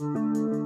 Música